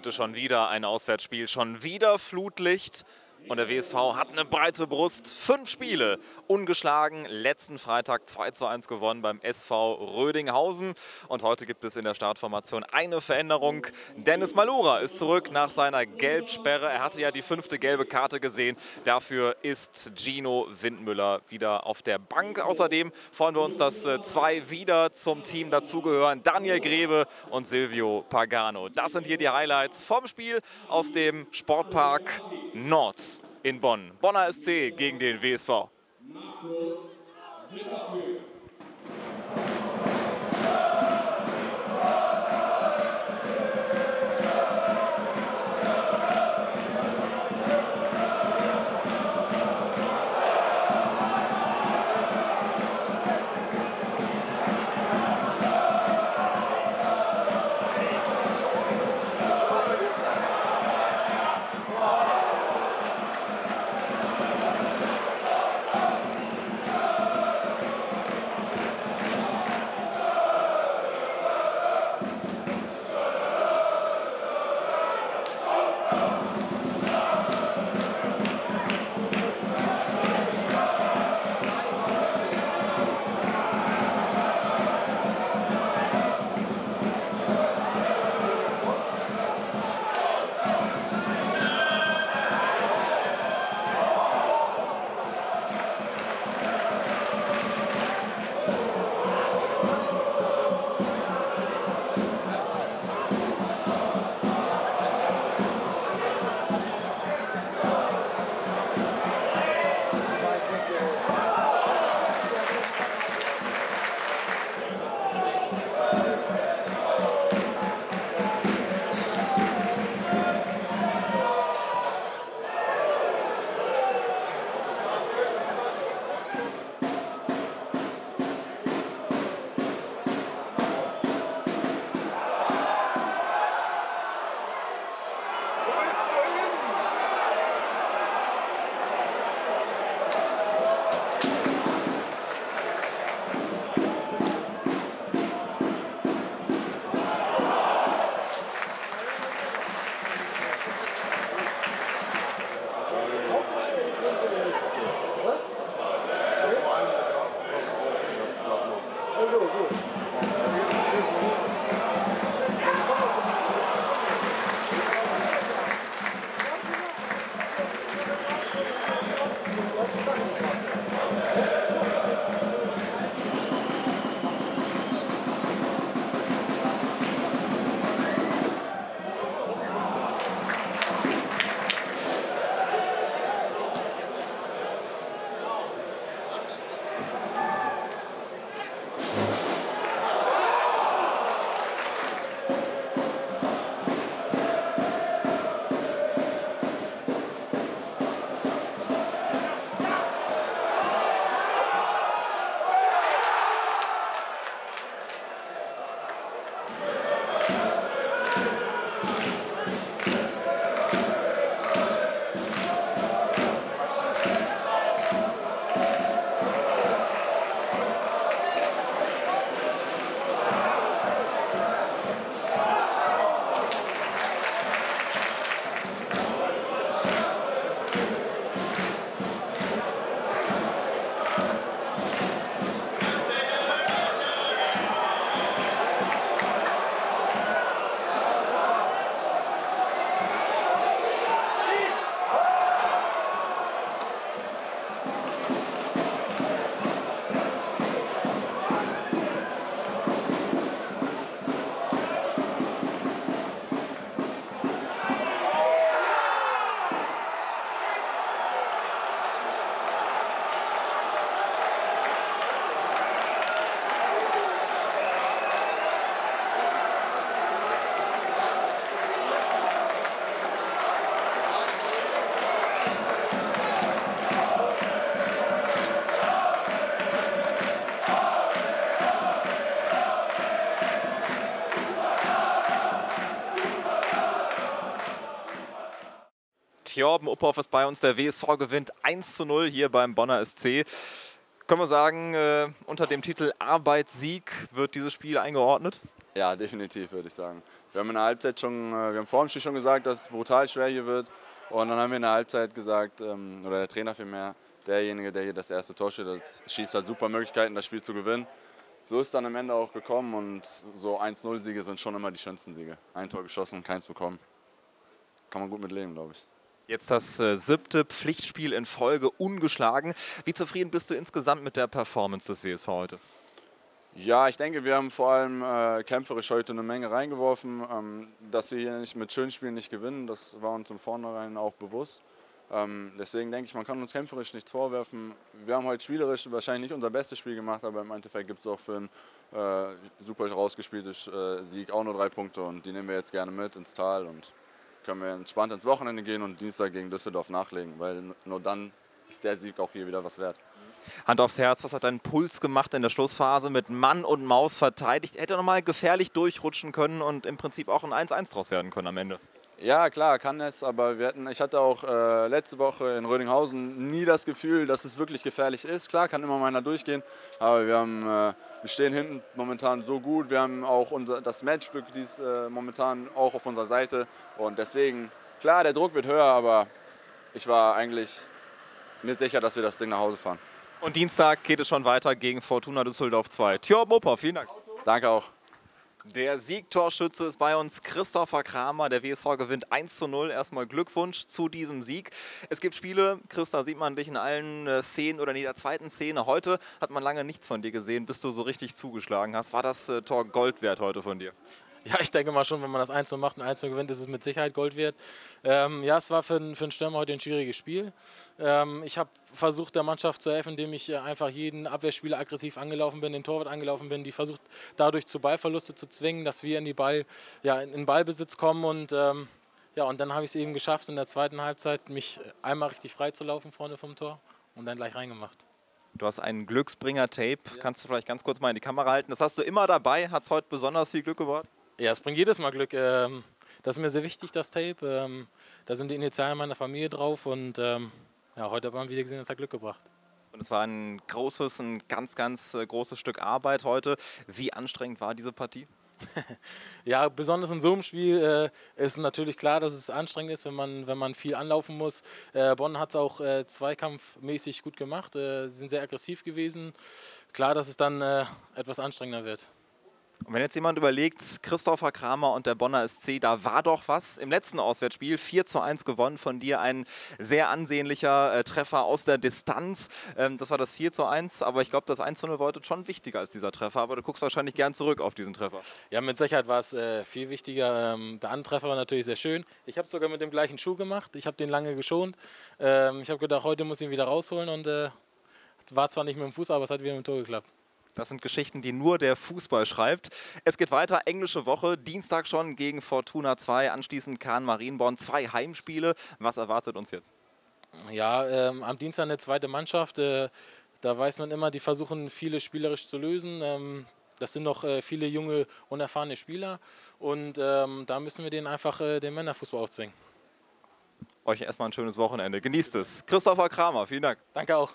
Heute schon wieder ein Auswärtsspiel, schon wieder Flutlicht. Und der WSV hat eine breite Brust. Fünf Spiele ungeschlagen. Letzten Freitag 2 zu 1 gewonnen beim SV Rödinghausen. Und heute gibt es in der Startformation eine Veränderung. Dennis Malura ist zurück nach seiner Gelbsperre. Er hatte ja die fünfte gelbe Karte gesehen. Dafür ist Gino Windmüller wieder auf der Bank. Außerdem freuen wir uns, dass äh, zwei wieder zum Team dazugehören. Daniel Grebe und Silvio Pagano. Das sind hier die Highlights vom Spiel aus dem Sportpark Nord in Bonn. Bonner SC gegen den WSV. Thjorben Uphoff ist bei uns. Der WSV gewinnt 1 zu 0 hier beim Bonner SC. Können wir sagen, äh, unter dem Titel Arbeit-Sieg wird dieses Spiel eingeordnet? Ja, definitiv würde ich sagen. Wir haben in der Halbzeit schon, äh, wir haben vor dem Spiel schon gesagt, dass es brutal schwer hier wird. Und dann haben wir in der Halbzeit gesagt, ähm, oder der Trainer vielmehr, derjenige, der hier das erste Tor schießt, schießt halt super Möglichkeiten, das Spiel zu gewinnen. So ist dann am Ende auch gekommen und so 1-0-Siege sind schon immer die schönsten Siege. Ein Tor geschossen, keins bekommen. Kann man gut mit leben, glaube ich. Jetzt das äh, siebte Pflichtspiel in Folge ungeschlagen. Wie zufrieden bist du insgesamt mit der Performance des WSV heute? Ja, ich denke, wir haben vor allem äh, kämpferisch heute eine Menge reingeworfen. Ähm, dass wir hier nicht mit schönen Spielen nicht gewinnen, das war uns im Vornherein auch bewusst. Ähm, deswegen denke ich, man kann uns kämpferisch nichts vorwerfen. Wir haben heute spielerisch wahrscheinlich nicht unser bestes Spiel gemacht, aber im Endeffekt gibt es auch für einen äh, super rausgespielten äh, Sieg auch nur drei Punkte und die nehmen wir jetzt gerne mit ins Tal und können wir entspannt ins Wochenende gehen und Dienstag gegen Düsseldorf nachlegen, weil nur dann ist der Sieg auch hier wieder was wert. Hand aufs Herz, was hat dein Puls gemacht in der Schlussphase mit Mann und Maus verteidigt? Hätte er nochmal gefährlich durchrutschen können und im Prinzip auch ein 1-1 draus werden können am Ende. Ja, klar, kann es, aber wir hatten, ich hatte auch äh, letzte Woche in Rödinghausen nie das Gefühl, dass es wirklich gefährlich ist. Klar, kann immer mal einer durchgehen, aber wir, haben, äh, wir stehen hinten momentan so gut. Wir haben auch unser, das Matchglück dies, äh, momentan auch auf unserer Seite und deswegen, klar, der Druck wird höher, aber ich war eigentlich mir sicher, dass wir das Ding nach Hause fahren. Und Dienstag geht es schon weiter gegen Fortuna Düsseldorf 2. Tja, Mopper, vielen Dank. Danke auch. Der Siegtorschütze ist bei uns Christopher Kramer. Der WSV gewinnt 1 zu 0. Erstmal Glückwunsch zu diesem Sieg. Es gibt Spiele, Christa, sieht man dich in allen äh, Szenen oder in jeder zweiten Szene. Heute hat man lange nichts von dir gesehen, bis du so richtig zugeschlagen hast. War das äh, Tor Gold wert heute von dir? Ja, ich denke mal schon, wenn man das 1 macht und 1 gewinnt, ist es mit Sicherheit Gold wert. Ähm, ja, es war für, für einen Stürmer heute ein schwieriges Spiel. Ähm, ich habe versucht, der Mannschaft zu helfen, indem ich äh, einfach jeden Abwehrspieler aggressiv angelaufen bin, den Torwart angelaufen bin, die versucht, dadurch zu Ballverluste zu zwingen, dass wir in, die Ball, ja, in Ballbesitz kommen. Und, ähm, ja, und dann habe ich es eben geschafft, in der zweiten Halbzeit mich einmal richtig frei zu laufen vorne vom Tor und dann gleich reingemacht. Du hast einen Glücksbringer-Tape. Ja. Kannst du vielleicht ganz kurz mal in die Kamera halten? Das hast du immer dabei. Hat es heute besonders viel Glück gebracht? Ja, es bringt jedes Mal Glück. Ähm, das ist mir sehr wichtig, das Tape. Ähm, da sind die Initialen meiner Familie drauf und ähm, ja, heute hat man wieder gesehen, es hat Glück gebracht. Und es war ein großes, ein ganz, ganz äh, großes Stück Arbeit heute. Wie anstrengend war diese Partie? ja, besonders in so einem Spiel äh, ist natürlich klar, dass es anstrengend ist, wenn man, wenn man viel anlaufen muss. Äh, Bonn hat es auch äh, zweikampfmäßig gut gemacht. Äh, sie sind sehr aggressiv gewesen. Klar, dass es dann äh, etwas anstrengender wird. Und wenn jetzt jemand überlegt, Christopher Kramer und der Bonner SC, da war doch was. Im letzten Auswärtsspiel 4 zu 1 gewonnen von dir, ein sehr ansehnlicher äh, Treffer aus der Distanz. Ähm, das war das 4 zu 1, aber ich glaube, das 1 zu 0 war schon wichtiger als dieser Treffer. Aber du guckst wahrscheinlich gern zurück auf diesen Treffer. Ja, mit Sicherheit war es äh, viel wichtiger. Ähm, der andere Treffer war natürlich sehr schön. Ich habe sogar mit dem gleichen Schuh gemacht. Ich habe den lange geschont. Ähm, ich habe gedacht, heute muss ich ihn wieder rausholen und äh, war zwar nicht mit dem Fuß, aber es hat wieder mit dem Tor geklappt. Das sind Geschichten, die nur der Fußball schreibt. Es geht weiter, englische Woche, Dienstag schon gegen Fortuna 2, anschließend Kahn Marienborn, zwei Heimspiele. Was erwartet uns jetzt? Ja, ähm, am Dienstag eine zweite Mannschaft. Äh, da weiß man immer, die versuchen viele spielerisch zu lösen. Ähm, das sind noch äh, viele junge, unerfahrene Spieler und ähm, da müssen wir denen einfach äh, den Männerfußball aufzwingen. Euch erstmal ein schönes Wochenende. Genießt es. Christopher Kramer, vielen Dank. Danke auch.